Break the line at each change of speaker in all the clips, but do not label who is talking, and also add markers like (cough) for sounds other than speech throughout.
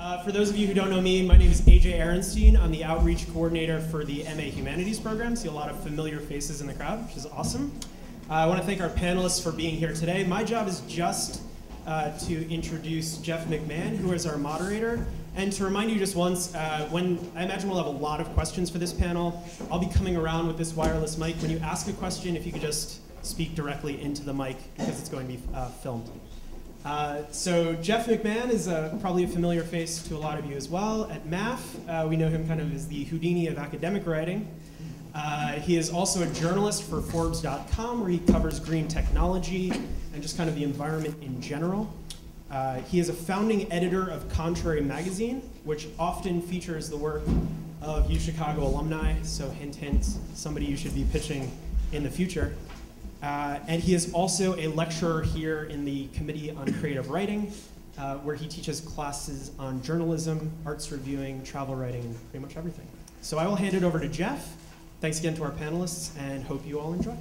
Uh, for those of you who don't know me, my name is AJ Ehrenstein. I'm the outreach coordinator for the MA Humanities program. See a lot of familiar faces in the crowd, which is awesome. Uh, I want to thank our panelists for being here today. My job is just uh, to introduce Jeff McMahon, who is our moderator, and to remind you just once, uh, when I imagine we'll have a lot of questions for this panel, I'll be coming around with this wireless mic. When you ask a question, if you could just speak directly into the mic because it's going to be uh, filmed. Uh, so Jeff McMahon is uh, probably a familiar face to a lot of you as well. At MAPH, uh, we know him kind of as the Houdini of academic writing. Uh, he is also a journalist for Forbes.com, where he covers green technology and just kind of the environment in general. He is a founding editor of Contrary Magazine, which often features the work of UChicago alumni. So hint, hint, somebody you should be pitching in the future. Uh, and he is also a lecturer here in the Committee on Creative Writing, uh, where he teaches classes on journalism, arts reviewing, travel writing, and pretty much everything. So I will hand it over to Jeff. Thanks again to our panelists, and hope you all enjoy.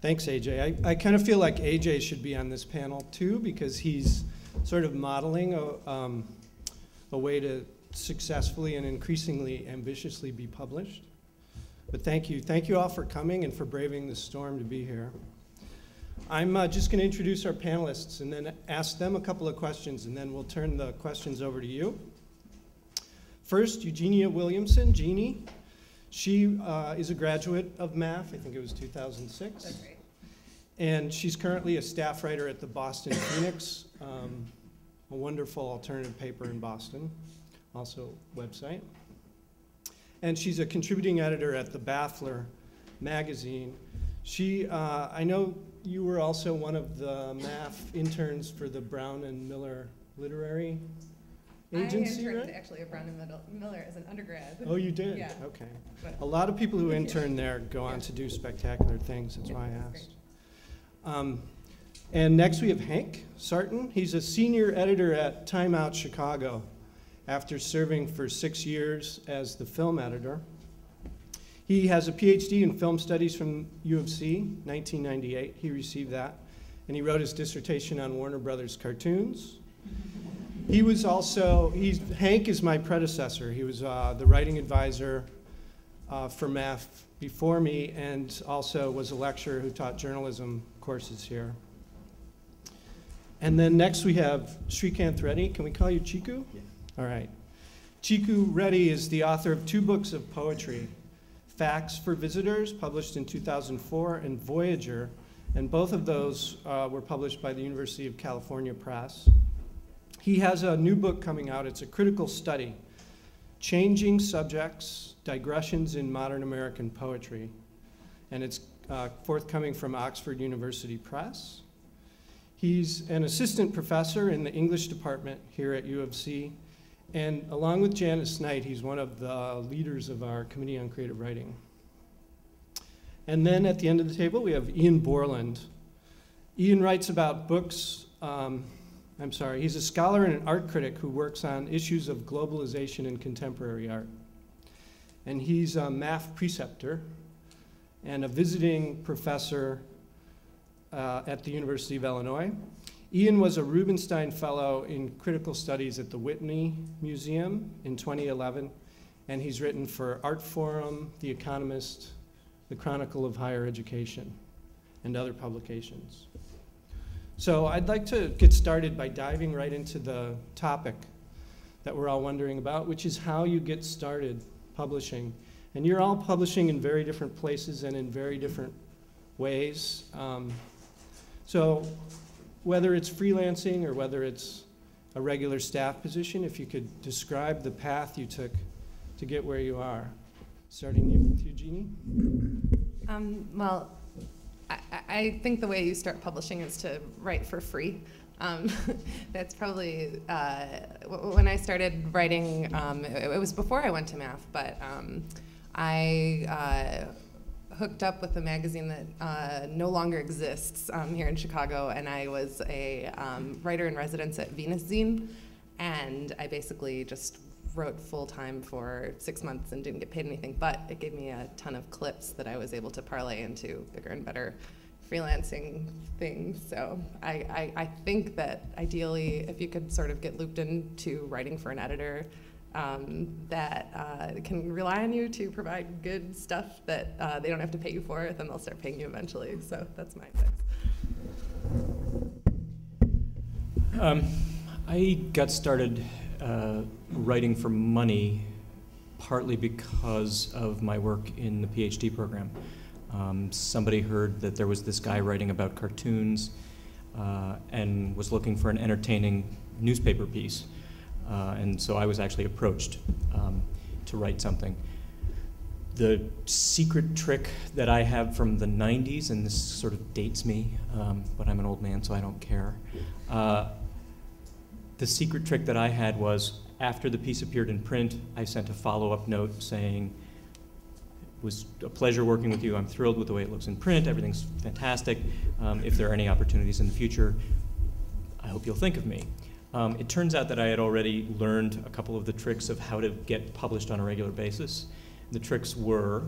Thanks, AJ. I, I kind of feel like AJ should be on this panel too, because he's sort of modeling a, um, a way to successfully and increasingly ambitiously be published. But thank you. Thank you all for coming and for braving the storm to be here. I'm uh, just going to introduce our panelists and then ask them a couple of questions, and then we'll turn the questions over to you. First, Eugenia Williamson, Jeannie. She uh, is a graduate of MAPH, I think it was 2006.
That's right.
And she's currently a staff writer at the Boston Phoenix, um, a wonderful alternative paper in Boston, also website and she's a contributing editor at the Baffler magazine. She, uh, I know you were also one of the MAPH interns for the Brown and Miller Literary Agency,
I interned
right?
actually at Brown and Miller as an undergrad.
Oh, you did?
Yeah.
Okay.
But-
A lot of people who (laughs) intern there go on
Yeah.
to do spectacular things, that's
Yeah,
why I asked. Um, and next we have Hank Sartin. He's a senior editor at Time Out Chicago after serving for six years as the film editor. He has a PhD in film studies from U of C, 1998. He received that. And he wrote his dissertation on Warner Brothers cartoons. He was also, he's, Hank is my predecessor. He was uh, the writing advisor uh, for MAPH before me and also was a lecturer who taught journalism courses here. And then next we have Srikanth Reddy. Can we call you Chiku?
Yeah.
All right. Chiku Reddy is the author of two books of poetry Facts for Visitors, published in 2004, and Voyager, and both of those uh, were published by the University of California Press. He has a new book coming out. It's a critical study Changing Subjects Digressions in Modern American Poetry. And it's uh, forthcoming from Oxford University Press. He's an assistant professor in the English department here at U of C. And along with Janice Knight, he's one of the leaders of our Committee on Creative Writing. And then at the end of the table, we have Ian Bourland. Ian writes about books. Um, I'm sorry, he's a scholar and an art critic who works on issues of globalization in contemporary art. And he's a MAPH preceptor and a visiting professor uh, at the University of Illinois. Ian was a Rubinstein Fellow in Critical Studies at the Whitney Museum in 2011, and he's written for Artforum, The Economist, The Chronicle of Higher Education, and other publications. So I'd like to get started by diving right into the topic that we're all wondering about, which is how you get started publishing. And you're all publishing in very different places and in very different ways. Um, so whether it's freelancing or whether it's a regular staff position, if you could describe the path you took to get where you are. Starting you with Eugenie?
Um, well, I, I think the way you start publishing is to write for free. Um, (laughs) that's probably uh, when I started writing. Um, it, it was before I went to MAPH, but um, I uh, hooked up with a magazine that uh, no longer exists um, here in Chicago, and I was a um, writer in residence at Venus Zine, and I basically just wrote full time for six months and didn't get paid anything, but it gave me a ton of clips that I was able to parlay into bigger and better freelancing things. So I, I, I think that ideally, if you could sort of get looped into writing for an editor um, that uh, can rely on you to provide good stuff that uh, they don't have to pay you for, then they'll start paying you eventually. So that's my advice.
Um, I got started uh, writing for money partly because of my work in the PhD program. Um, somebody heard that there was this guy writing about cartoons uh, and was looking for an entertaining newspaper piece. Uh, and so I was actually approached um, to write something. The secret trick that I have from the 90s, and this sort of dates me, um, but I'm an old man, so I don't care. Uh, the secret trick that I had was after the piece appeared in print, I sent a follow up note saying, it was a pleasure working with you. I'm thrilled with the way it looks in print. Everything's fantastic. Um, if there are any opportunities in the future, I hope you'll think of me. Um, it turns out that I had already learned a couple of the tricks of how to get published on a regular basis. The tricks were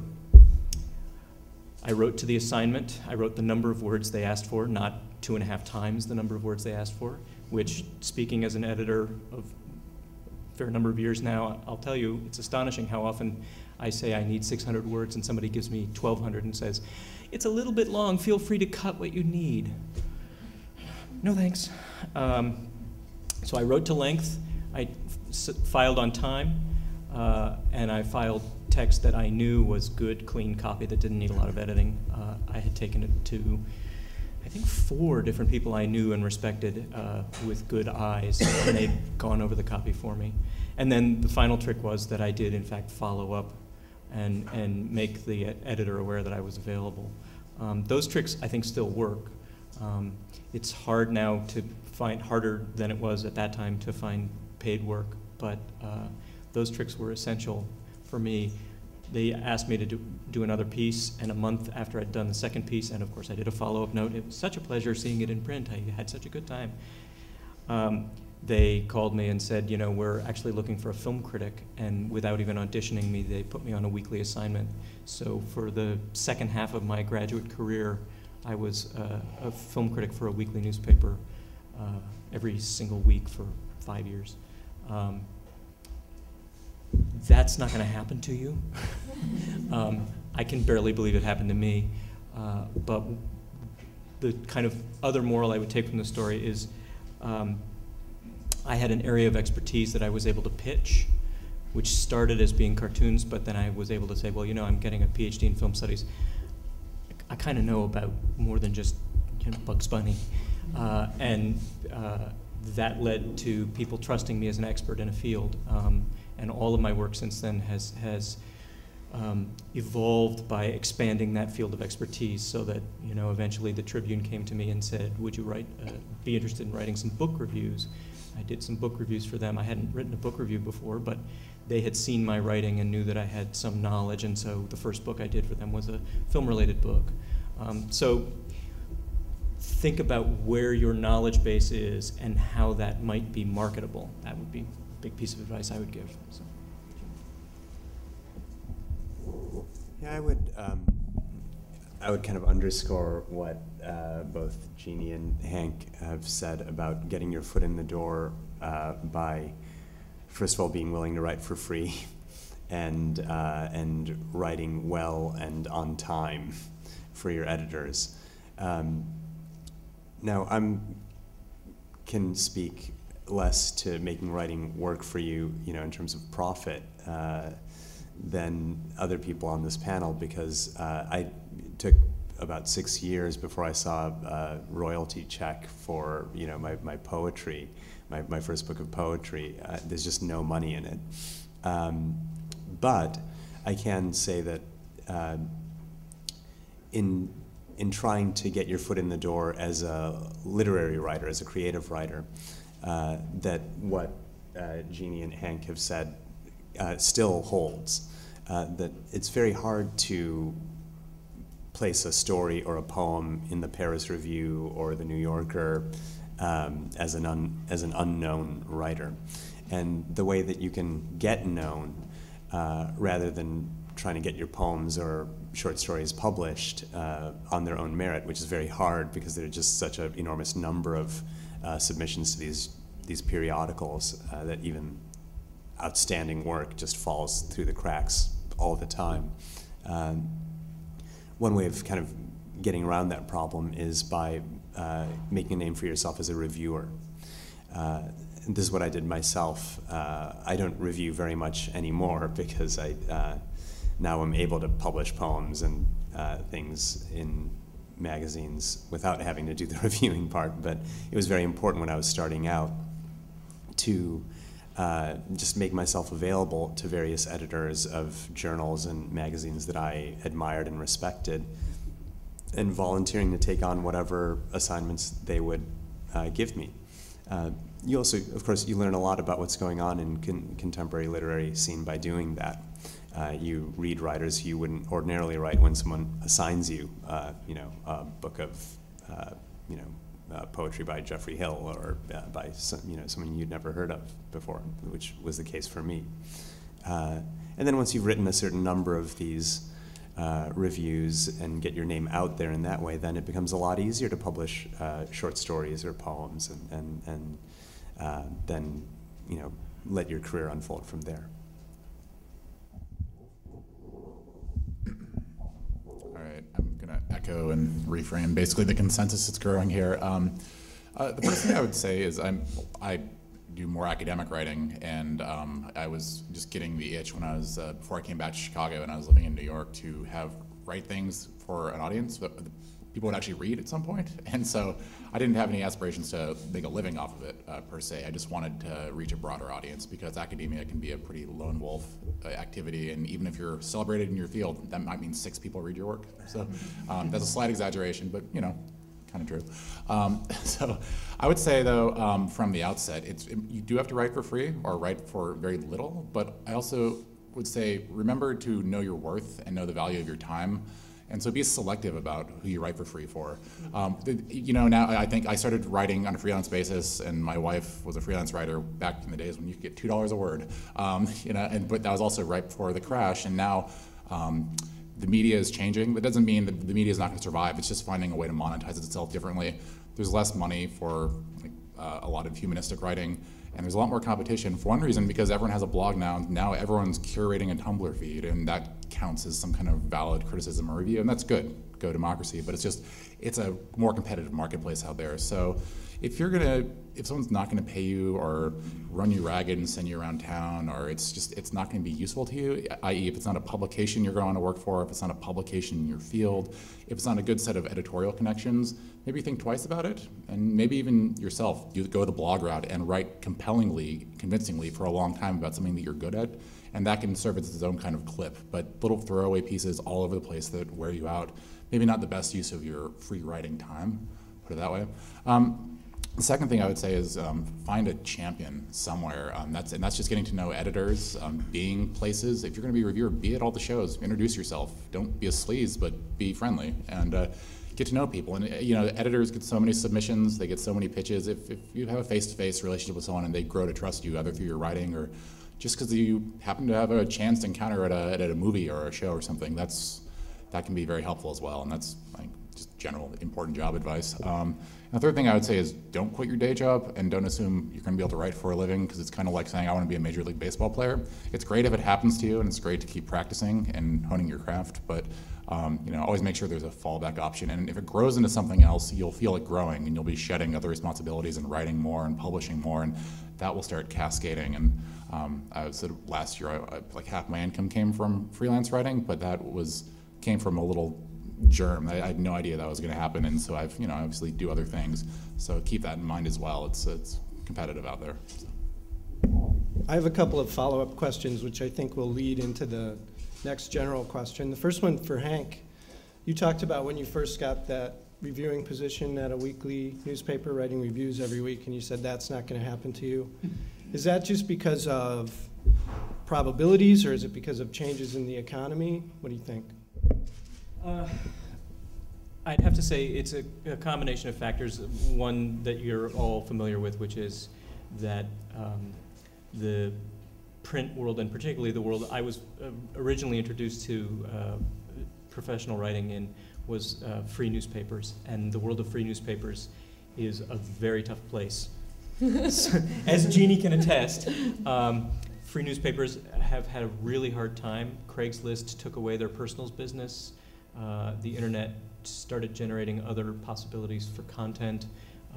I wrote to the assignment, I wrote the number of words they asked for, not two and a half times the number of words they asked for, which, speaking as an editor of a fair number of years now, I'll tell you, it's astonishing how often I say I need 600 words and somebody gives me 1,200 and says, it's a little bit long, feel free to cut what you need. No thanks. Um, so I wrote to length, I filed on time, uh, and I filed text that I knew was good, clean copy that didn't need a lot of editing. Uh, I had taken it to, I think, four different people I knew and respected uh, with good eyes, and they'd gone over the copy for me. And then the final trick was that I did, in fact, follow up and, and make the editor aware that I was available. Um, those tricks, I think, still work. Um, it's hard now to find, harder than it was at that time to find paid work, but uh, those tricks were essential for me. They asked me to do, do another piece, and a month after I'd done the second piece, and of course I did a follow up note, it was such a pleasure seeing it in print. I had such a good time. Um, they called me and said, you know, we're actually looking for a film critic, and without even auditioning me, they put me on a weekly assignment. So for the second half of my graduate career, I was uh, a film critic for a weekly newspaper uh, every single week for five years. Um, that's not going to happen to you. (laughs) um, I can barely believe it happened to me. Uh, but the kind of other moral I would take from the story is um, I had an area of expertise that I was able to pitch, which started as being cartoons, but then I was able to say, well, you know, I'm getting a PhD in film studies. I kind of know about more than just you know, Bugs Bunny. Uh, and uh, that led to people trusting me as an expert in a field. Um, and all of my work since then has, has um, evolved by expanding that field of expertise so that, you know, eventually the Tribune came to me and said, would you write, uh, be interested in writing some book reviews? I did some book reviews for them. I hadn't written a book review before, but they had seen my writing and knew that I had some knowledge, and so the first book I did for them was a film-related book. Um, so think about where your knowledge base is and how that might be marketable. That would be a big piece of advice I would give. So.
Yeah, I would. Um, I would kind of underscore what uh, both Jeannie and Hank have said about getting your foot in the door uh, by, first of all, being willing to write for free, (laughs) and uh, and writing well and on time (laughs) for your editors. Um, now, I'm can speak less to making writing work for you, you know, in terms of profit uh, than other people on this panel because uh, I took about six years before I saw a royalty check for, you know, my, my poetry, my, my first book of poetry. Uh, there's just no money in it. Um, but I can say that uh, in in trying to get your foot in the door as a literary writer, as a creative writer, uh, that what uh, Jeannie and Hank have said uh, still holds. Uh, that it's very hard to place a story or a poem in the Paris Review or the New Yorker um, as, an un, as an unknown writer. And the way that you can get known uh, rather than trying to get your poems or short stories published uh, on their own merit, which is very hard because there are just such an enormous number of uh, submissions to these these periodicals uh, that even outstanding work just falls through the cracks all the time. Um, one way of kind of getting around that problem is by uh, making a name for yourself as a reviewer. Uh, this is what I did myself. Uh, I don't review very much anymore (laughs) because I now I'm able to publish poems and uh, things in magazines without having to do the (laughs) reviewing part. But it was very important when I was starting out to uh, just make myself available to various editors of journals and magazines that I admired and respected, and volunteering to take on whatever assignments they would uh, give me. Uh, you also, of course, you learn a lot about what's going on in con contemporary literary scene by doing that. Uh, you read writers you wouldn't ordinarily write when someone assigns you, uh, you know, a book of, uh, you know, uh, poetry by Geoffrey Hill or uh, by some, you know someone you'd never heard of before, which was the case for me. And then once you've written a certain number of these reviews and get your name out there in that way, then it becomes a lot easier to publish short stories or poems and and, and then you know let your career unfold from there.
Echo and reframe basically the consensus that's growing here. Um, uh, the first thing I would say is I'm, I do more academic writing, and um, I was just getting the itch when I was uh, before I came back to Chicago and I was living in New York to have write things for an audience that people would actually read at some point. (laughs) And so I didn't have any aspirations to make a living off of it uh, per se. I just wanted to reach a broader audience because academia can be a pretty lone wolf uh, activity, and even if you're celebrated in your field, that might mean six people read your work. So um, that's a slight exaggeration, but you know, kind of true. Um, (laughs) so I would say though, um, from the outset, it's it, you do have to write for free or write for very little. But I also would say remember to know your worth and know the value of your time. And so be selective about who you write for free for. Um, you know, now I think I started writing on a freelance basis, and my wife was a freelance writer back in the days when you could get two dollars a word. Um, (laughs) you know, and but that was also right before the crash, and now. Um, the media is changing. That doesn't mean that the media is not going to survive. It's just finding a way to monetize itself differently. There's less money for like, uh, a lot of humanistic writing and there's a lot more competition for one reason because everyone has a blog now. Now everyone's curating a Tumblr feed, and that counts as some kind of valid criticism or review, and that's good. Go democracy, but it's just it's a more competitive marketplace out there. So if you're gonna if someone's not gonna pay you or run you ragged and send you around town, or it's just it's not gonna be useful to you, i.e., if it's not a publication you're going to work for, if it's not a publication in your field, if it's not a good set of editorial connections, maybe think twice about it, and maybe even yourself, you go the blog route and write compellingly, convincingly for a long time about something that you're good at, and that can serve as its own kind of clip. But little throwaway pieces all over the place that wear you out, maybe not the best use of your free writing time, put it that way. Um, the second thing I would say is um, find a champion somewhere. Um, that's and that's just getting to know editors, um, being places. If you're going to be a reviewer, be at all the shows. Introduce yourself. Don't be a sleaze, but be friendly and uh, get to know people. And you know, editors get so many submissions. They get so many pitches. If, if you have a face-to-face relationship with someone and they grow to trust you, either through your writing or just because you happen to have a chance to encounter at a, at a movie or a show or something, that's that can be very helpful as well. And that's like, just general important job advice. Um, the third thing I would say is don't quit your day job and don't assume you're going to be able to write for a living because it's kind of like saying I want to be a major league baseball player. It's great if it happens to you and it's great to keep practicing and honing your craft, but um, you know always make sure there's a fallback option. And if it grows into something else, you'll feel it growing and you'll be shedding other responsibilities and writing more and publishing more, and that will start cascading. And um, I said last year, I, I, like half my income came from freelance writing, but that was came from a little germ. I, I, had no idea that was going to happen, and so I've you know obviously do other things. So keep that in mind as well. It's it's competitive out there. So.
I have a couple of follow-up questions, which I think will lead into the next general question. The first one for Hank. You talked about when you first got that reviewing position at a weekly newspaper, writing reviews every week, and you said that's not going to happen to you. Is that just because of probabilities, or is it because of changes in the economy? What do you think?
Uh, I'd have to say it's a, a, combination of factors. One that you're all familiar with, which is that um, the print world, and particularly the world I was uh, originally introduced to uh, professional writing in, was uh, free newspapers. And the world of free newspapers is a very tough place. So, as Jeannie can attest, um, free newspapers have had a really hard time. Craigslist took away their personals business. Uh, the internet started generating other possibilities for content.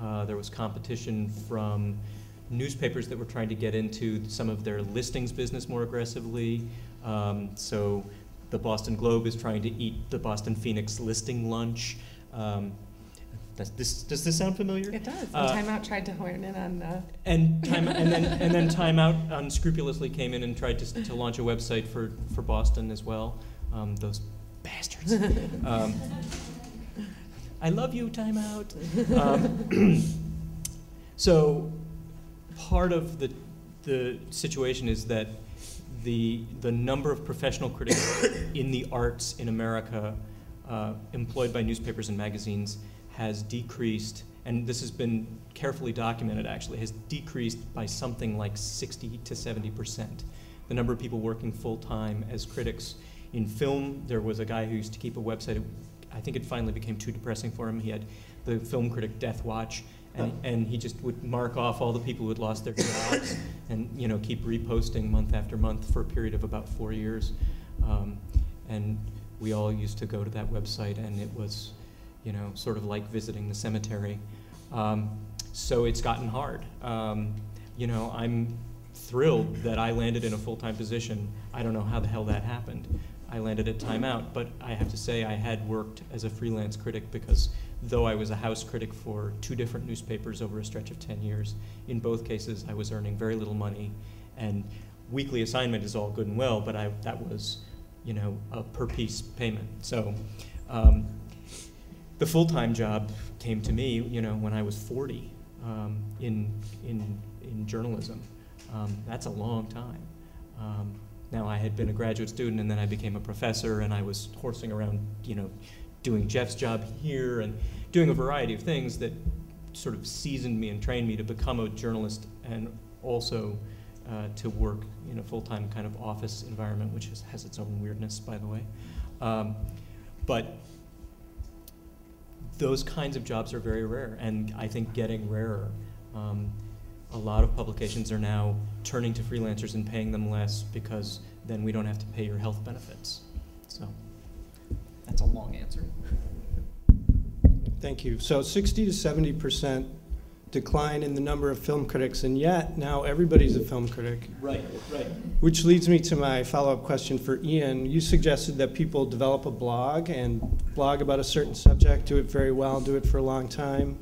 Uh, there was competition from newspapers that were trying to get into some of their listings business more aggressively. Um, so the Boston Globe is trying to eat the Boston Phoenix listing lunch. Um, does this, does this sound familiar?
It does.
Uh,
and Time Out tried to horn in on. Uh,
And time, and then and then (laughs) Time Out unscrupulously came in and tried to, to launch a website for, for Boston as well. Um, those bastards. (laughs) Um, I love you, Time Out. Um, (clears throat) so part of the the situation is that the the number of professional critics (coughs) in the arts in America uh, employed by newspapers and magazines has decreased, and this has been carefully documented actually, has decreased by something like 60 to 70 percent. The number of people working full time as critics in film, there was a guy who used to keep a website. I think it finally became too depressing for him. He had the film critic Death Watch, and, and he just would mark off all the people who had lost their jobs, (coughs) and you know keep reposting month after month for a period of about four years. Um, and we all used to go to that website, and it was, you know, sort of like visiting the cemetery. Um, so it's gotten hard. Um, you know, I'm thrilled that I landed in a full-time position. I don't know how the hell that happened. I landed at Time Out, but I have to say I had worked as a freelance critic because though I was a house critic for two different newspapers over a stretch of 10 years, in both cases I was earning very little money and weekly assignment is all good and well, but I, that was, you know, a per piece payment. So um, the full-time job came to me, you know, when I was 40 um, in, in, in journalism. Um, that's a long time. Um, now I had been a graduate student and then I became a professor and I was horsing around, you know, doing Jeff's job here and doing a variety of things that sort of seasoned me and trained me to become a journalist and also uh, to work in a full-time kind of office environment, which has, has its own weirdness, by the way. Um, but those kinds of jobs are very rare, and I think getting rarer. Um, a lot of publications are now turning to freelancers and paying them less because then we don't have to pay your health benefits. So that's a long answer.
Thank you. So 60 to 70 percent decline in the number of film critics, and yet now everybody's a film critic.
Right, right.
Which leads me to my follow-up question for Ian. You suggested that people develop a blog and blog about a certain subject, do it very well, do it for a long time.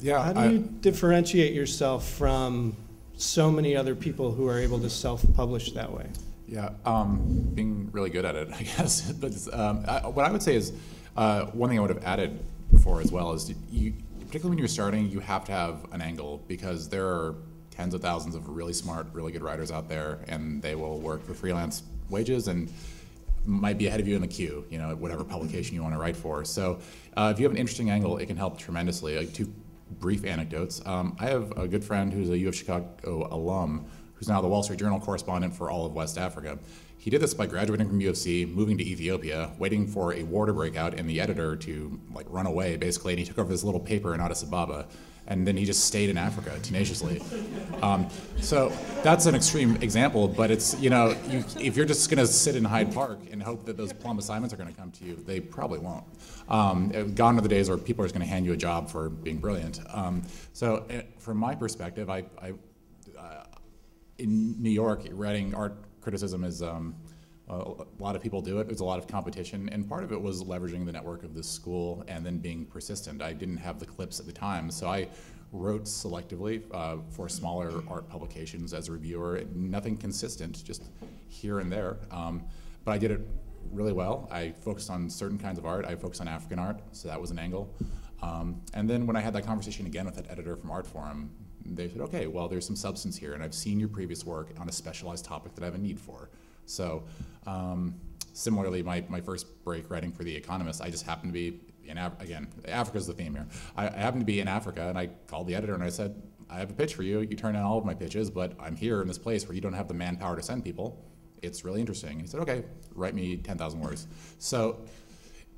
Yeah,
How do
I-
you differentiate yourself from so many other people who are able to self-publish that way?
Yeah, um, being really good at it, (laughs) I guess. but um, I, what I would say is uh, one thing I would have added before as well is you, particularly when you're starting, you have to have an angle because there are tens of thousands of really smart, really good writers out there, and they will work for freelance wages and might be ahead of you in the queue, you know, whatever publication you want to write for. So uh, if you have an interesting angle, it can help tremendously. Like two brief anecdotes. Um, I have a good friend who's a U of Chicago alum who's now the Wall Street Journal correspondent for all of West Africa. He did this by graduating from U of C, moving to Ethiopia, waiting for a war to break out, and the editor to like run away, basically. And he took over this little paper in Addis Ababa, and then he just stayed in Africa tenaciously. (laughs) Um, so that's an extreme example, but it's you know, you, if you're just going to sit in Hyde Park and hope that those plum assignments are going to come to you, they probably won't. Um, gone are the days where people are just going to hand you a job for being brilliant. Um, so, uh, from my perspective, I, I in New York, writing art criticism is um, a lot of people do it. There's a lot of competition, and part of it was leveraging the network of this school and then being persistent. I didn't have the clips at the time, so I wrote selectively uh, for smaller art publications as a reviewer. Nothing consistent, just here and there. Um, but I did it really well. I focused on certain kinds of art. I focused on African art, so that was an angle. Um, and then when I had that conversation again with that editor from Artforum, they said, okay, well, there's some substance here, and I've seen your previous work on a specialized topic that I have a need for. So, um, similarly, my, my first break writing for The Economist, I just happened to be in, Af- again, Africa's the theme here. I, I happened to be in Africa, and I called the editor and I said, I have a pitch for you. You turn down all of my pitches, but I'm here in this place where you don't have the manpower to send people. It's really interesting. And he said, okay, write me 10,000 words. So,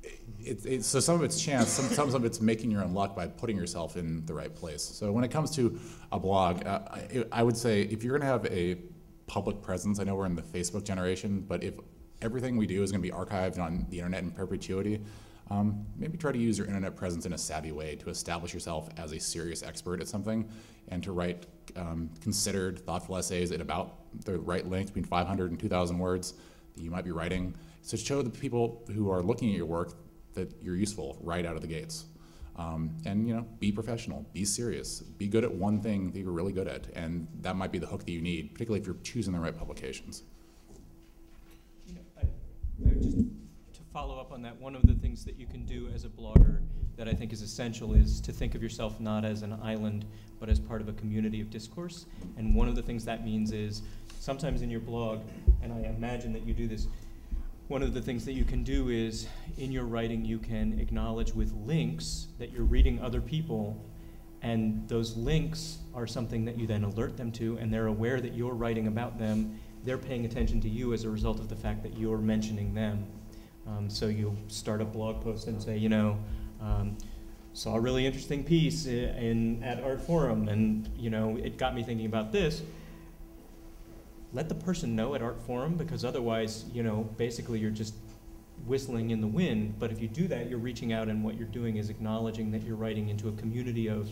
it, it, so some of it's chance, some, some of it's making your own luck by putting yourself in the right place. So when it comes to a blog, uh, I, I would say if you're going to have a public presence, I know we're in the Facebook generation, but if everything we do is going to be archived on the internet in perpetuity, um, maybe try to use your internet presence in a savvy way to establish yourself as a serious expert at something and to write um, considered, thoughtful essays at about the right length between 500 and 2,000 words that you might be writing. So show the people who are looking at your work that you're useful right out of the gates. Um, and you know, be professional, be serious, be good at one thing that you're really good at, and that might be the hook that you need, particularly if you're choosing the right publications.
I, I just to follow up on that, one of the things that you can do as a blogger that I think is essential is to think of yourself not as an island, but as part of a community of discourse. And one of the things that means is sometimes in your blog, and I imagine that you do this, one of the things that you can do is in your writing you can acknowledge with links that you're reading other people and those links are something that you then alert them to and they're aware that you're writing about them. They're paying attention to you as a result of the fact that you're mentioning them. Um, so you'll start a blog post and say you know um, saw a really interesting piece in, in at Artforum and you know it got me thinking about this let the person know at Artforum because otherwise, you know, basically you're just whistling in the wind. But if you do that, you're reaching out and what you're doing is acknowledging that you're writing into a community of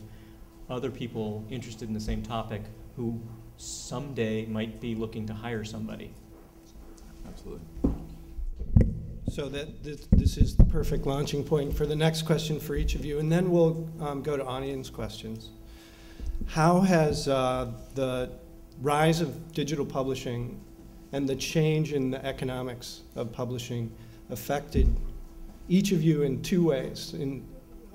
other people interested in the same topic who someday might be looking to hire somebody.
Absolutely.
So that this, this is the perfect launching point for the next question for each of you, and then we'll um, go to audience questions. How has uh, the rise of digital publishing and the change in the economics of publishing affected each of you in two ways in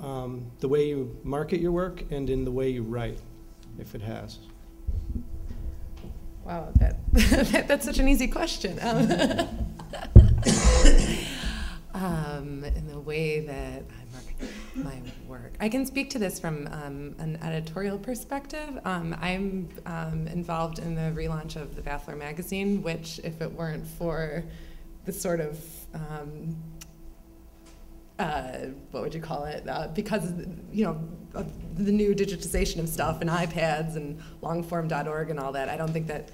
um, the way you market your work and in the way you write, if it has.
Wow, that, that (laughs) that's such an easy question. Um, (laughs) (laughs) um, in the way that I my work, I can speak to this from um, an editorial perspective. Um, I'm um, involved in the relaunch of the Baffler magazine, which, if it weren't for the sort of um, uh, what would you call it? Uh, because you know the new digitization of stuff and iPads and longform.org and all that, I don't think that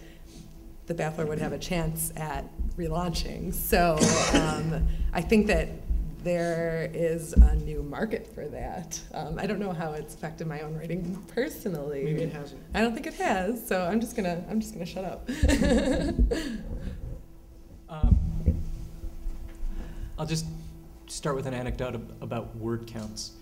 the Baffler would have a chance at relaunching. So um, I think that there is a new market for that. Um, I don't know how it's affected my own writing personally.
Maybe it hasn't.
I don't think it has. So I'm just gonna I'm just gonna shut up. (laughs)
Um, I'll just start with an anecdote ab- about word counts.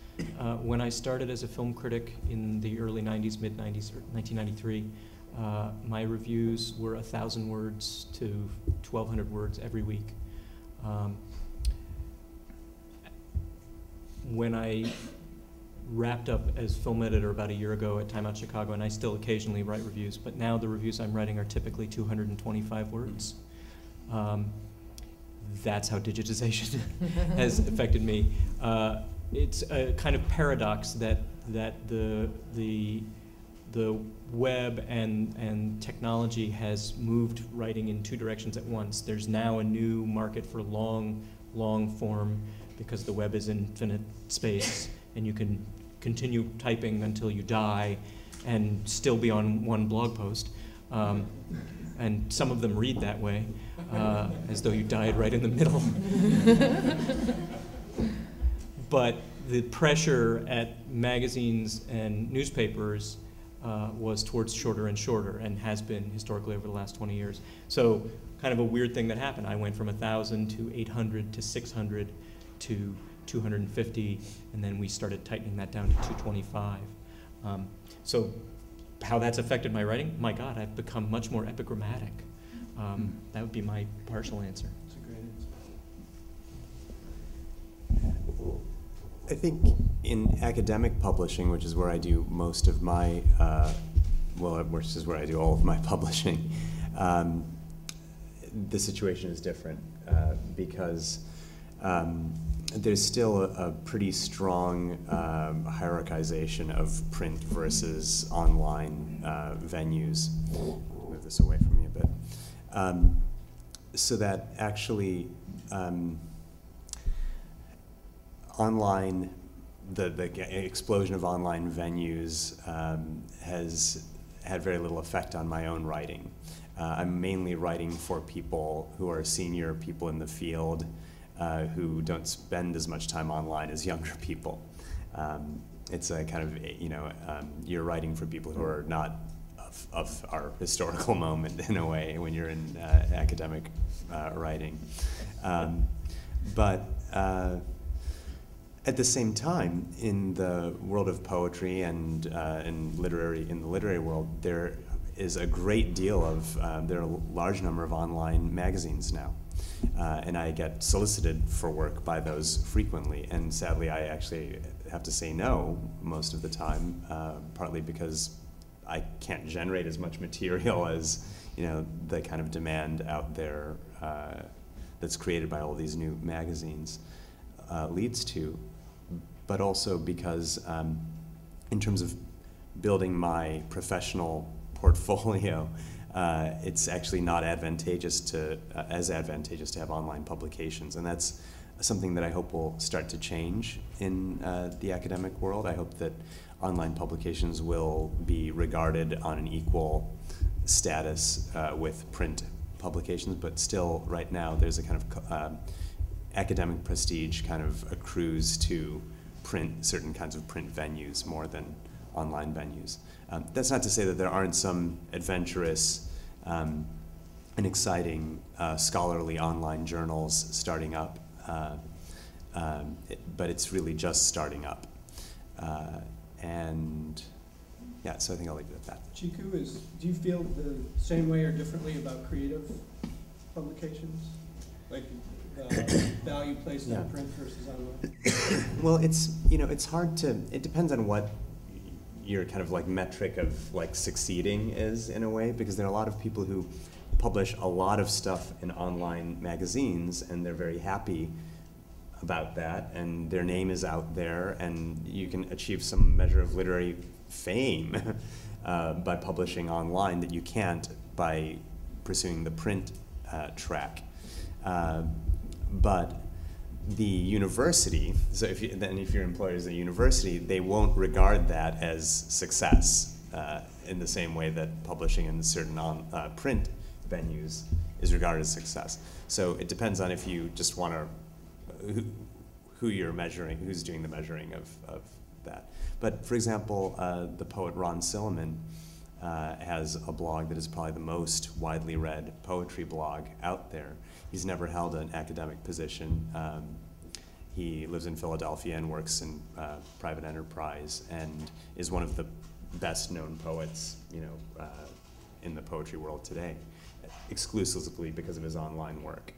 Uh, when I started as a film critic in the early 90s, mid 90s, or 1993, uh, my reviews were 1,000 words to 1,200 words every week. Um, when I wrapped up as film editor about a year ago at Time Out Chicago, and I still occasionally write reviews, but now the reviews I'm writing are typically 225 words. Um, that's how digitization (laughs) has (laughs) affected me. Uh, it's a kind of paradox that that the the the web and and technology has moved writing in two directions at once. There's now a new market for long long form because the web is infinite space and you can continue typing until you die and still be on one blog post. Um, and some of them read that way, uh, as though you died right in the middle. (laughs) but the pressure at magazines and newspapers uh, was towards shorter and shorter, and has been historically over the last 20 years. So, kind of a weird thing that happened. I went from 1,000 to 800 to 600 to 250, and then we started tightening that down to 225. Um, so how that's affected my writing, my God, I've become much more epigrammatic. Um, that would be my partial answer.
That's a great answer.
I think in academic publishing, which is where I do most of my, uh, well, which is where I do all of my (laughs) publishing, um, the situation is different uh, because um, there's still a, a pretty strong um, hierarchization of print versus online uh, venues. Move this away from me a bit. Um, so that actually, um, online, the, the explosion of online venues um, has had very little effect on my own writing. Uh, I'm mainly writing for people who are senior people in the field uh, who don't spend as much time online as younger (laughs) people. Um, it's a kind of, you know, um, you're writing for people who are not of, of, our (laughs) historical moment in a way when you're in uh, academic uh, writing. Um, but uh, at the same time, in the world of poetry and uh, in literary, in the literary world, there is a great deal of, um, there are a large number of online magazines now. Uh, and I get solicited for work by those frequently. And sadly, I actually have to say no most of the time, uh, partly because I can't generate as much material as you know the kind of demand out there uh, that's created by all these new magazines uh, leads to, but also because um, in terms of building my professional (laughs) portfolio, uh, it's actually not advantageous to, uh, as advantageous to have online publications. And that's something that I hope will start to change in uh, the academic world. I hope that online publications will be regarded on an equal status uh, with print publications, but still, right now, there's a kind of uh, academic prestige kind of accrues to print certain kinds of print venues more than online venues. Um, that's not to say that there aren't some adventurous um, and exciting uh, scholarly online journals starting up, uh, um, it, but it's really just starting up. Uh, and yeah, so I think I'll leave it at that.
Chiku, is, do you feel the same way or differently about creative publications? Like uh, (coughs) value placed
Yeah.
on print versus online? (coughs)
well, it's you know it's hard to. It depends on what your kind of like metric of like succeeding is in a way because there are a lot of people who publish a lot of stuff in online magazines and they're very happy about that and their name is out there and you can achieve some measure of literary fame (laughs) uh, by publishing online that you can't by pursuing the print uh, track. Uh, but the university, so if you, then if your employer is a university, they won't regard that as success uh, in the same way that publishing in certain uh, print venues is regarded as success. So it depends on if you just want to, who, who, you're measuring, who's doing the measuring of, of that. But for example, uh, the poet Ron Silliman uh, has a blog that is probably the most widely read poetry blog out there He's never held an academic position. Um, he lives in Philadelphia and works in uh, private enterprise and is one of the best known poets, you know, uh, in the poetry world today, exclusively because of his online work.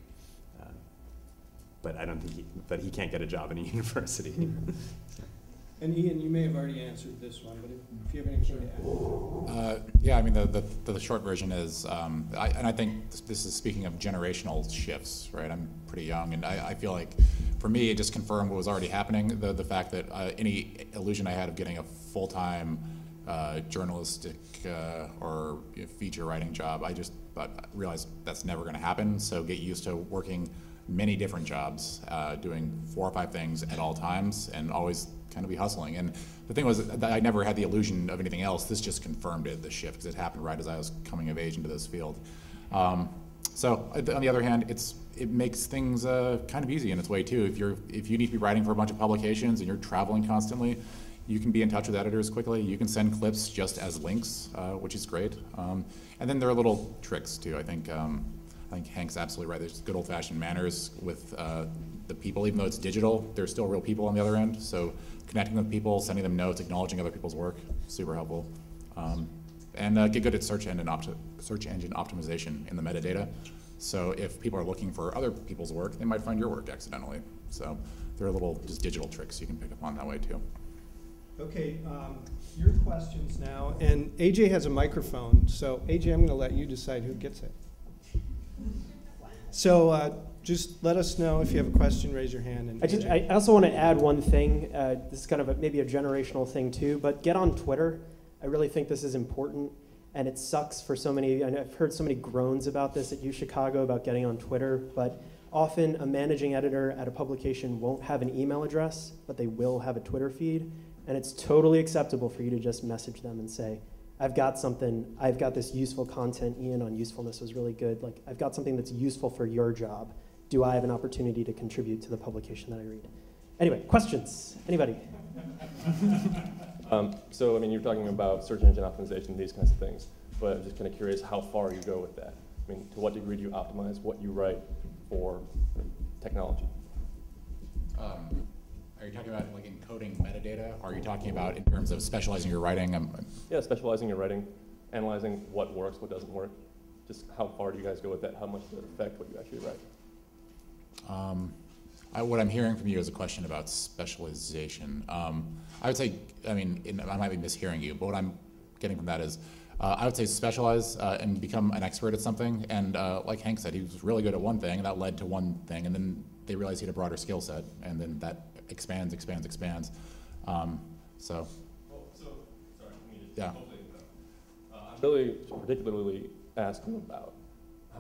Uh, but I don't think he, but he can't get a job in a (laughs) university. (laughs)
And Ian, you may have already answered this one, but if you have anything to
add. Uh, yeah, I mean, the, the, the short version is, um, I, and I think this is speaking of generational shifts, right? I'm pretty young, and I, I feel like for me, it just confirmed what was already happening. The, the fact that uh, any illusion I had of getting a full time uh, journalistic uh, or you know, feature writing job, I just realized that's never going to happen. So get used to working many different jobs, uh, doing four or five things at all times, and always kind of be hustling. And the thing was that I never had the illusion of anything else. This just confirmed it, the shift, because it happened right as I was coming of age into this field. Um, so on the other hand, it's it makes things uh, kind of easy in its way too. If you're if you need to be writing for a bunch of publications and you're traveling constantly, you can be in touch with editors quickly. You can send clips just as links, uh, which is great. Um, and then there are little tricks too. I think um, I think Hank's absolutely right. There's good old-fashioned manners with uh, the people, even though it's digital. There's still real people on the other end. So connecting with people, sending them notes, acknowledging other people's work, super helpful. Um, and uh, get good at search engine, search engine optimization in the metadata. So if people are looking for other people's work, they might find your work accidentally. So there are little just digital tricks you can pick up on that way too.
Okay, um, your questions now, and AJ has a microphone, so AJ, I'm going to let you decide who gets it. So uh, just let us know if you have a question, raise your hand. And
I just, I also want to add one thing. Uh, this is kind of a, maybe a generational thing too, but get on Twitter. I really think this is important, and it sucks for so many. And I've heard so many groans about this at U Chicago about getting on Twitter, but often a managing editor at a publication won't have an email address, but they will have a Twitter feed, and it's totally acceptable for you to just message them and say, I've got something, I've got this useful content. Ian on usefulness was really good. Like, I've got something that's useful for your job. Do I have an opportunity to contribute to the publication that I read? Anyway, questions? Anybody?
Um, so, I mean, you're talking about search engine optimization, these kinds of things, but I'm just kind of curious how far you go with that. I mean, to what degree do you optimize what you write for technology?
Um, Are you talking about like encoding metadata? Are you talking about in terms of specializing your writing? Um,
Yeah, specializing your writing, analyzing what works, what doesn't work. Just how far do you guys go with that? How much does it affect what you actually write?
Um, I, what I'm hearing from you is a question about specialization. Um, I would say, I mean, in, I might be mishearing you, but what I'm getting from that is, uh, I would say specialize uh, and become an expert at something. And uh, like Hank said, he was really good at one thing, and that led to one thing, and then they realized he had a broader skill set, and then that expands, expands, expands. Um, so,
Well, so, sorry,
Yeah.
uh, I'm really particularly asking about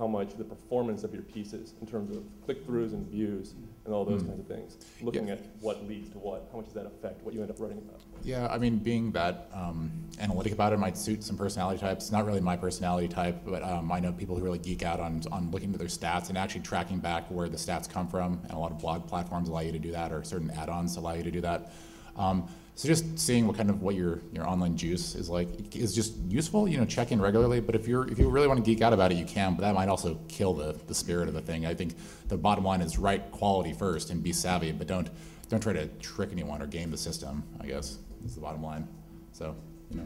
how much the performance of your pieces in terms of click-throughs and views and all those
Hmm.
kinds of things. Looking at what leads to what, how much does that affect what you end up writing about?
yeah, I mean, being that um, analytic about it might suit some personality types. Not really my personality type, but um, I know people who really geek out on, on looking at their stats and actually tracking back where the stats come from. And a lot of blog platforms allow you to do that, or certain add-ons allow you to do that. Um, so just seeing what kind of what your your online juice is like is just useful. You know, check in regularly. But if you're if you really want to geek out about it, you can. But that might also kill the the spirit of the thing. I think the bottom line is write quality first and be savvy, but don't don't try to trick anyone or game the system. I guess is the bottom line. So you know,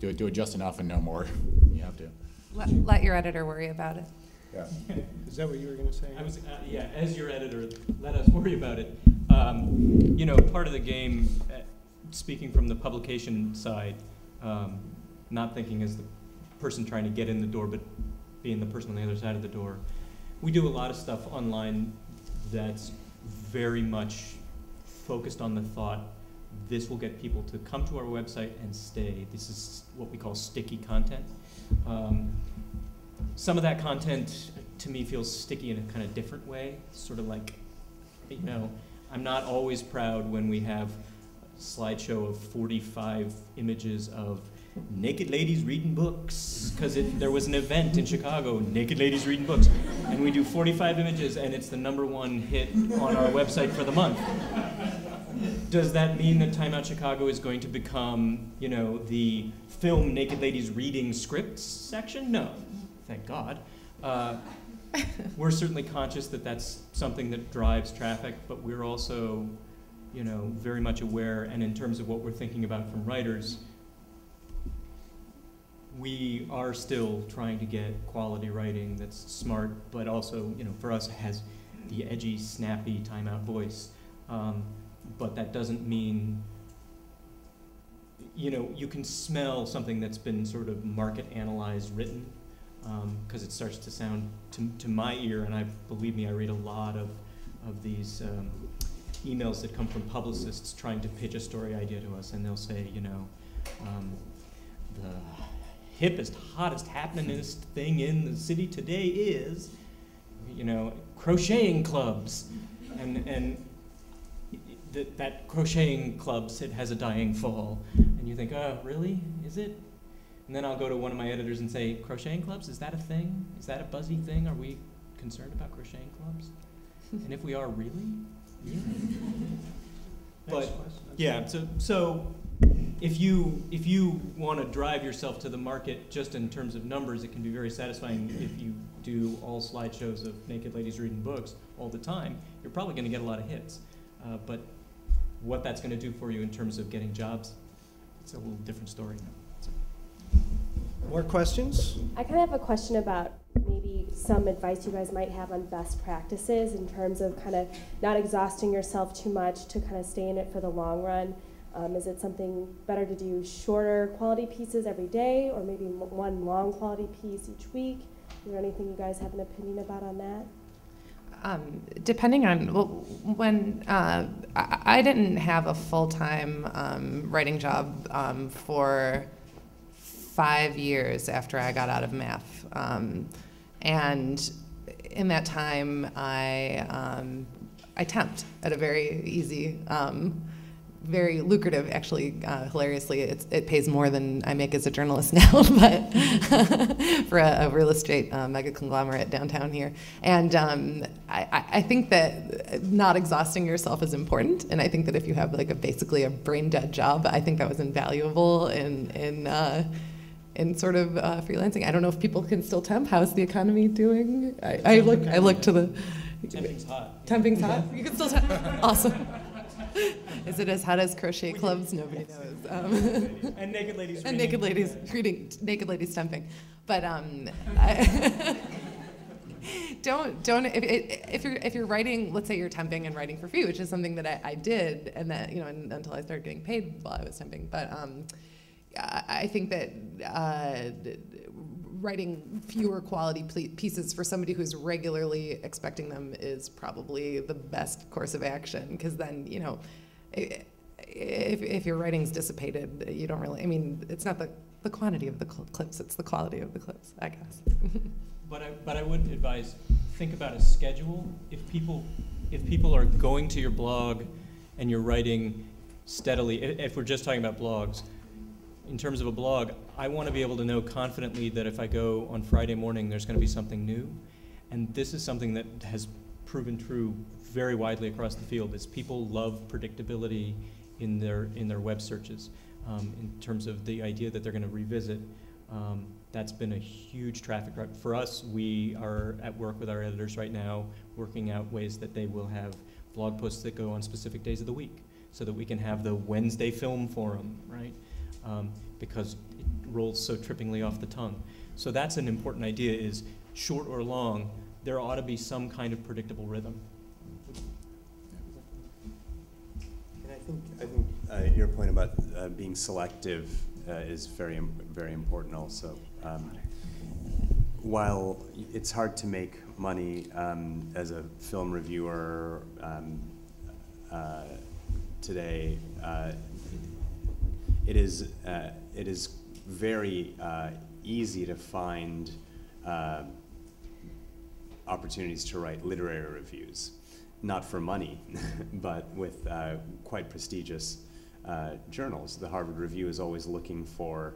do it do it just enough and no more. (laughs) You have to.
Let, let your editor worry about it.
Yeah.
Is that what you were going to say?
I was, uh, yeah, as your editor, let us worry about it. Um, you know, part of the game, uh, speaking from the publication side, um, not thinking as the person trying to get in the door, but being the person on the other side of the door. We do a lot of stuff online that's very much focused on the thought this will get people to come to our website and stay. This is what we call sticky content. Um, some of that content to me feels sticky in a kind of different way, sort of like, you know, I'm not always proud when we have slideshow of 45 images of naked ladies reading books, because there was an event in Chicago, naked ladies reading books, and we do 45 images and it's the number one hit on our website for the month. Does that mean that Time Out Chicago is going to become, you know, the film Naked Ladies Reading Scripts section? No, thank God. Uh, we're certainly conscious that that's something that drives traffic, but we're also, you know, very much aware, and in terms of what we're thinking about from writers, we are still trying to get quality writing that's smart, but also, you know, for us has the edgy, snappy, Time Out voice. Um, but that doesn't mean you know you can smell something that's been sort of market analyzed written because it starts to sound to, to my ear and i believe me i read a lot of of these um, emails that come from publicists trying to pitch a story idea to us and they'll say you know um, the hippest hottest happeningest thing in the city today is you know crocheting clubs and and that, that crocheting club sit has a dying fall, and you think, oh, really? Is it? And then I'll go to one of my editors and say, crocheting clubs, is that a thing? Is that a buzzy thing? Are we concerned about crocheting clubs? and if we are, really? Really? but yeah, so so if you if you want to drive yourself to the market just in terms of numbers, it can be very satisfying if you do all slideshows of naked ladies reading books all the time. You're probably going to get a lot of hits, uh, but what that's going to do for you in terms of getting jobs, it's a little different story. So.
More questions?
I kind of have a question about maybe some advice you guys might have on best practices in terms of kind of not exhausting yourself too much to kind of stay in it for the long run. Um, is it something better to do shorter quality pieces every day or maybe one long quality piece each week? Is there anything you guys have an opinion about on that?
Um, depending on well, when uh, I, I didn't have a full time um, writing job um, for five years after I got out of MAPH, um, and in that time I um, I temped at a very easy. Um, very lucrative, actually. Uh, hilariously, it pays more than I make as a journalist (laughs) now, but (laughs) for a, a, real estate uh, mega conglomerate downtown here. And um, I, I, think that not exhausting yourself is important. And I think that if you have like a basically a brain dead job, I think that was invaluable in in. Uh, in sort of uh, freelancing, I don't know if people can still temp. How's the economy doing? I, I look. I look to the.
Temping's hot.
Temping's hot. You can still temp. (laughs) Awesome. Is it as hot as crochet clubs? Nobody knows. Um, (laughs)
and naked ladies.
And naked ladies reading naked ladies temping, but um, I, (laughs) don't don't if, if you're if you're writing, let's say you're temping and writing for free, which is something that I, I did, and that you know until I started getting paid while I was temping, but um, I think that. Uh, writing fewer quality pieces for somebody who's regularly expecting them is probably the best course of action because then you know if, if your writing's dissipated you don't really i mean it's not the, the quantity of the cl clips it's the quality of the clips i guess (laughs)
but I, but I would advise think about a schedule if people if people are going to your blog and you're writing steadily if we're just talking about blogs in terms of a blog, I want to be able to know confidently that if I go on Friday morning, there's going to be something new. And this is something that has proven true very widely across the field is people love predictability in their, in their web searches. Um, in terms of the idea that they're going to revisit, um, that's been a huge traffic drive. For us, we are at work with our editors right now, working out ways that they will have blog posts that go on specific days of the week so that we can have the Wednesday film forum, right? Um, because it rolls so trippingly off the tongue. So that's an important idea is short or long, there ought to be some kind of predictable rhythm.
And I think, I think uh, your point about uh, being selective uh, is very, very important also. Um, while it's hard to make money um, as a film reviewer um, uh, today, uh, it is, uh, it is very uh, easy to find uh, opportunities to write literary reviews. Not for money, (laughs) but with uh, quite prestigious uh, journals. The Harvard Review is always looking for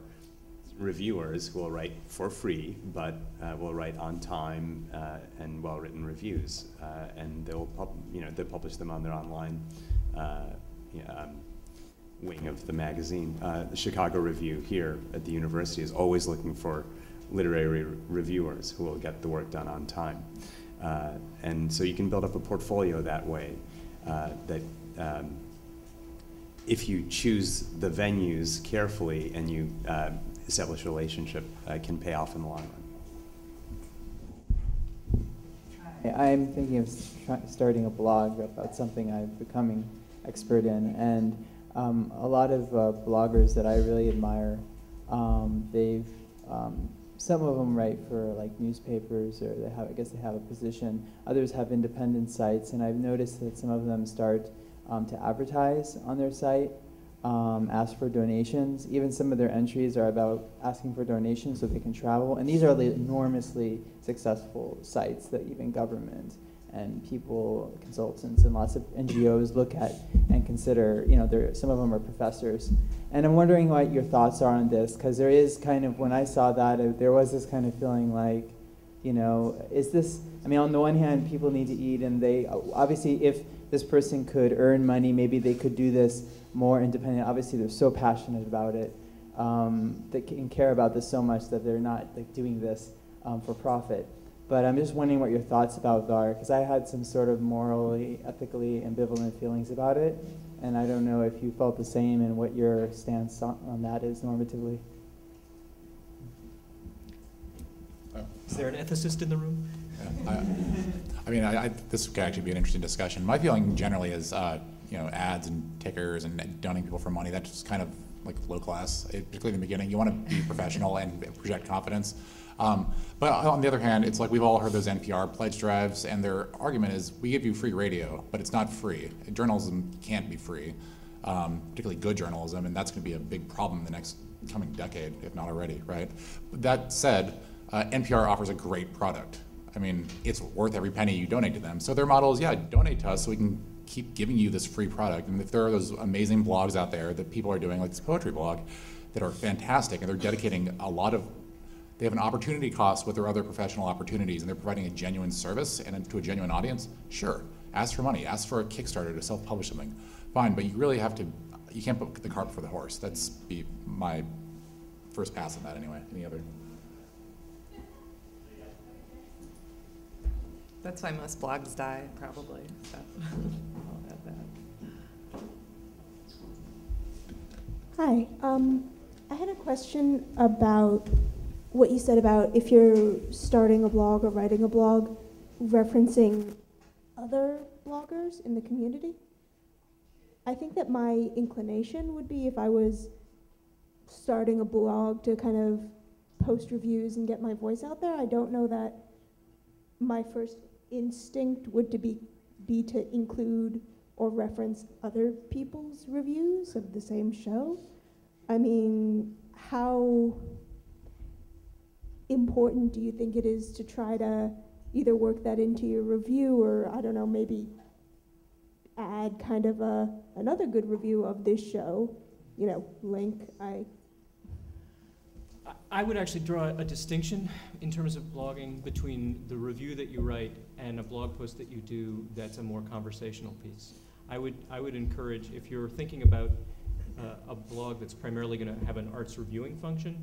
reviewers who will write for free, but uh, will write on time uh, and well-written reviews, uh, and they'll you know they publish them on their online uh, um, wing of the magazine. Uh, the Chicago Review here at the university is always looking for literary reviewers who will get the work done on time. Uh, and so you can build up a portfolio that way uh, that um, if you choose the venues carefully and you uh, establish a relationship, uh, can pay off in the long
run. I'm thinking of starting a blog about something I'm becoming expert in, and um, a lot of uh, bloggers that I really admire, um, they've, um, some of them write for like newspapers or they have, I guess they have a position. Others have independent sites and I've noticed that some of them start um, to advertise on their site, um, ask for donations. Even some of their entries are about asking for donations so they can travel. And these are the enormously successful sites that even government and people, consultants, and lots of NGOs look at and consider. You know, there, some of them are professors, and I'm wondering what your thoughts are on this because there is kind of when I saw that uh, there was this kind of feeling like, you know, is this? I mean, on the one hand, people need to eat, and they obviously if this person could earn money, maybe they could do this more independent. Obviously, they're so passionate about it. Um, they can care about this so much that they're not like doing this um, for profit. But I'm just wondering what your thoughts about VAR, because I had some sort of morally, ethically ambivalent feelings about it, and I don't know if you felt the same and what your stance on, on that is normatively.
Is there an ethicist in the room?
Yeah, I, I, mean, I, I, this could actually be an interesting discussion. My feeling generally is, uh, you know, ads and tickers and donating people for money. That's just kind of like low class, particularly in the beginning. You want to be professional and project confidence. Um, but on the other hand, it's like we've all heard those NPR pledge drives, and their argument is we give you free radio, but it's not free. Journalism can't be free, um, particularly good journalism, and that's going to be a big problem in the next coming decade, if not already, right? But that said, uh, NPR offers a great product. I mean, it's worth every penny you donate to them. So their model is, yeah, donate to us so we can keep giving you this free product. And if there are those amazing blogs out there that people are doing, like this poetry blog, that are fantastic, and they're dedicating a lot of they have an opportunity cost with their other professional opportunities and they're providing a genuine service and to a genuine audience, sure. Ask for money, ask for a Kickstarter to self-publish something. Fine, but you really have to, you can't put the cart before the horse. That's be my first pass on that anyway. Any other?
That's why most blogs die, probably. So. I'll add that.
Hi, um, I had a question about what you said about if you're starting a blog or writing a blog, referencing other bloggers in the community. I think that my inclination would be if I was starting a blog to kind of post reviews and get my voice out there. I don't know that my first instinct would to be be to include or reference other people's reviews of the same show. I mean, how important do you think it is to try to either work that into your review or I don't know, maybe add kind of a another good review of this show, you know, link I
I would actually draw a distinction in terms of blogging between the review that you write and a blog post that you do that's a more conversational piece. I would, I would encourage, if you're thinking about uh, a blog that's primarily going to have an arts reviewing function,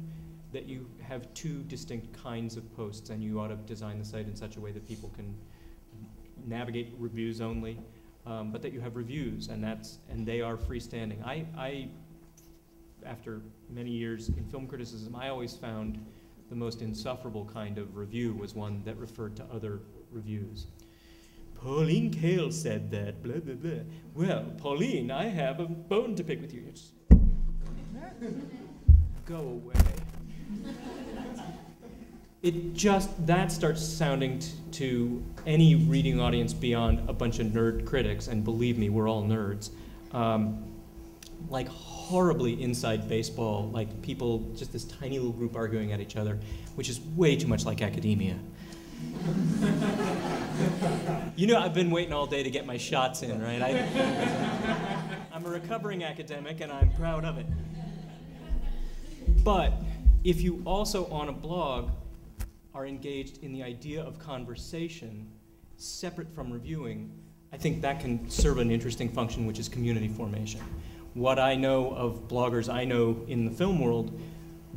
that you have two distinct kinds of posts and you ought to design the site in such a way that people can navigate reviews only, um, but that you have reviews and that's and they are freestanding. I, I, after many years in film criticism, I always found the most insufferable kind of review was one that referred to other reviews. Pauline Kael said that, blah, blah, blah. Well, Pauline, I have a bone to pick with you. Go away it just that starts sounding to any reading audience beyond a bunch of nerd critics, and believe me, we're all nerds. Um, like horribly inside baseball, like people, just this tiny little group arguing at each other, which is way too much like academia. (laughs) you know, I've been waiting all day to get my shots in, right? I, I'm a recovering academic and I'm proud of it. But if you also on a blog are engaged in the idea of conversation separate from reviewing, I think that can serve an interesting function, which is community formation. What I know of bloggers I know in the film world,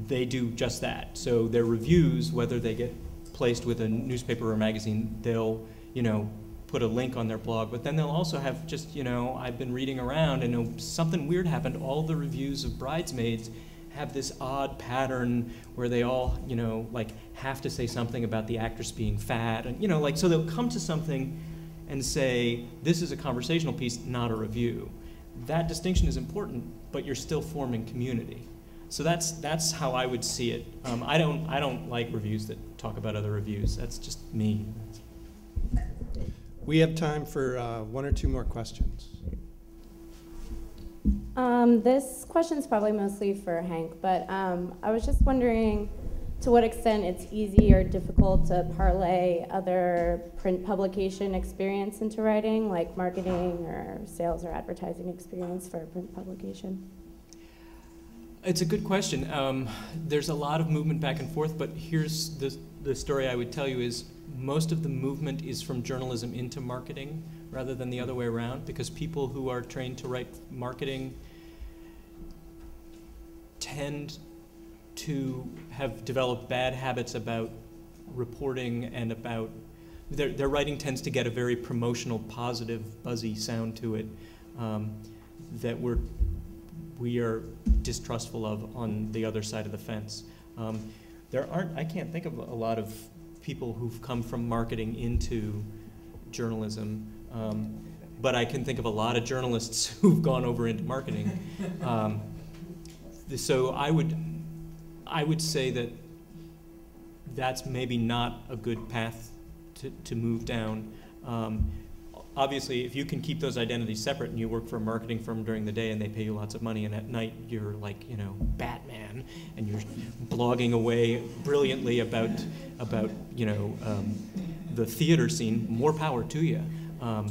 they do just that. So their reviews, whether they get placed with a newspaper or magazine, they'll, you know, put a link on their blog, but then they'll also have just, you know, I've been reading around and something weird happened. All the reviews of Bridesmaids have this odd pattern where they all, you know, like have to say something about the actress being fat, and you know, like so they'll come to something and say this is a conversational piece, not a review. That distinction is important, but you're still forming community. So that's that's how I would see it. Um, I don't I don't like reviews that talk about other reviews. That's just me.
We have time for uh, one or two more questions.
Um, this question is probably mostly for Hank, but um, I was just wondering to what extent it's easy or difficult to parlay other print publication experience into writing, like marketing or sales or advertising experience for a print publication.
It's a good question. Um, there's a lot of movement back and forth, but here's the, the story I would tell you is most of the movement is from journalism into marketing rather than the other way around because people who are trained to write marketing tend to have developed bad habits about reporting and about their, their writing tends to get a very promotional, positive, buzzy sound to it um, that we're, we are distrustful of on the other side of the fence. Um, there aren't, I can't think of a lot of people who've come from marketing into journalism um, but I can think of a lot of journalists (laughs) who've gone over into marketing. Um, so I would, I would say that that's maybe not a good path to, to move down. Um, obviously, if you can keep those identities separate and you work for a marketing firm during the day and they pay you lots of money, and at night you're like, you know, Batman, and you're blogging away brilliantly about, about you know, um, the theater scene, more power to you. Um,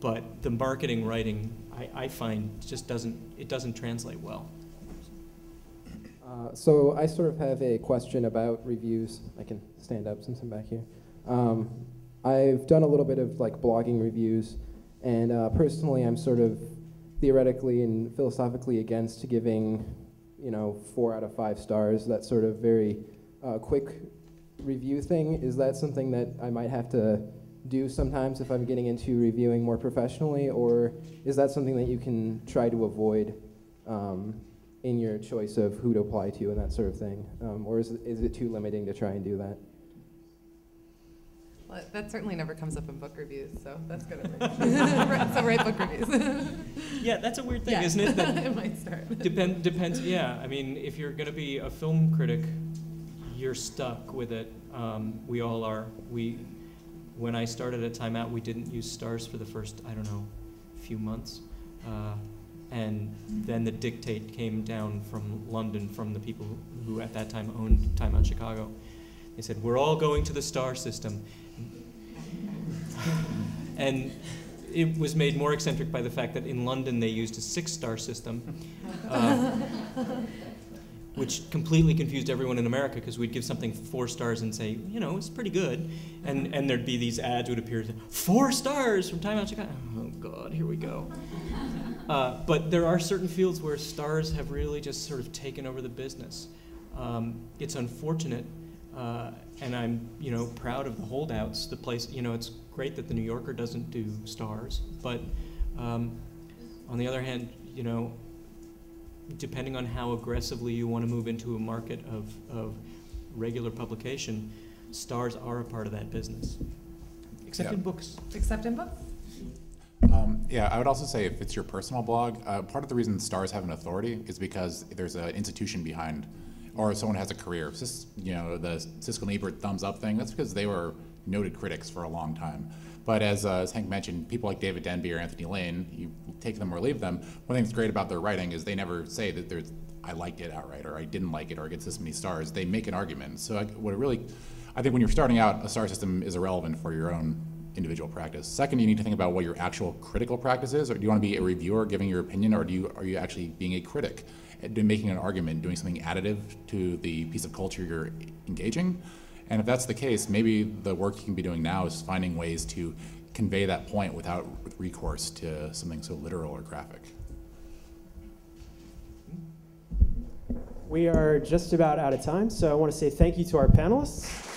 but the marketing writing, I, I find, just doesn't, it doesn't translate well.
Uh, so I sort of have a question about reviews. I can stand up since I'm back here. Um, I've done a little bit of like blogging reviews, and uh, personally, I'm sort of theoretically and philosophically against giving, you know, four out of five stars. That sort of very uh, quick review thing. Is that something that I might have to do sometimes if I'm getting into reviewing more professionally, or is that something that you can try to avoid? Um, in your choice of who to apply to and that sort of thing? Um, or is it, is it too limiting to try and do that?
Well, that certainly never comes up in book reviews, so that's good. (laughs) so write book reviews. (laughs)
yeah, that's a weird thing,
yeah.
isn't it? That (laughs)
it might start.
Depend, depends, yeah. I mean, if you're going to be a film critic, you're stuck with it. Um, we all are. We, when I started at Time Out, we didn't use stars for the first, I don't know, few months. Uh, and then the dictate came down from London from the people who at that time owned Time Out Chicago. They said, We're all going to the star system. (laughs) and it was made more eccentric by the fact that in London they used a six star system, (laughs) uh, which completely confused everyone in America because we'd give something four stars and say, you know, it's pretty good. And, and there'd be these ads would appear, four stars from Time Out Chicago. Oh, God, here we go. Uh, but there are certain fields where stars have really just sort of taken over the business. Um, it's unfortunate, uh, and I'm you know proud of the holdouts. The place, you know, it's great that the New Yorker doesn't do stars, but um, on the other hand, you know, depending on how aggressively you want to move into a market of, of regular publication, stars are a part of that business, except
Yeah.
in books.
Except in books.
Um, yeah, I would also say if it's your personal blog, uh, part of the reason stars have an authority is because there's an institution behind, or someone has a career. Cis, you know, the Siskel and Ebert thumbs up thing. That's because they were noted critics for a long time. But as, uh, as Hank mentioned, people like David Denby or Anthony Lane, you take them or leave them. One thing that's great about their writing is they never say that there's I liked it outright or I didn't like it or it gets this many stars. They make an argument. So I, what really, I think when you're starting out, a star system is irrelevant for your own individual practice. Second, you need to think about what your actual critical practice is. Or do you want to be a reviewer giving your opinion, or do you are you actually being a critic, making an argument, doing something additive to the piece of culture you're engaging? And if that's the case, maybe the work you can be doing now is finding ways to convey that point without recourse to something so literal or graphic.
We are just about out of time, so I want to say thank you to our panelists.